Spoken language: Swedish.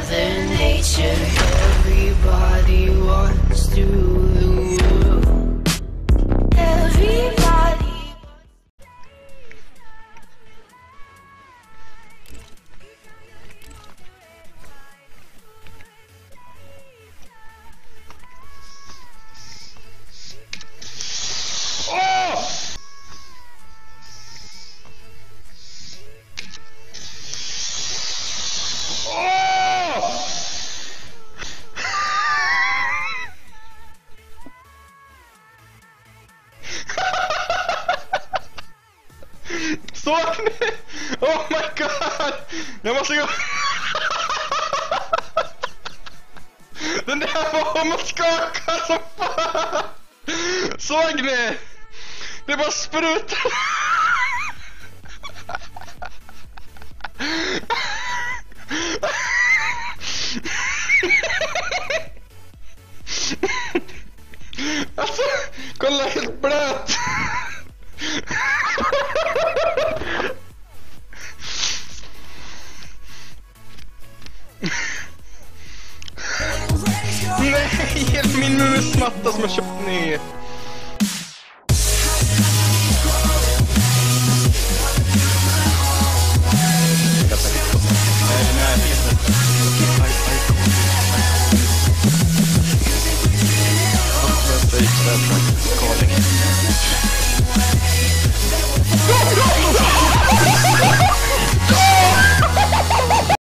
Mother Nature, Såg ni? Oh my god! Jag måste gå... Den där var om att skaka som fan! Såg ni? Det bara sprutade! Alltså, kolla helt blöt! Nej, hjälp! min musmatta som jag köpt ny! Kalix.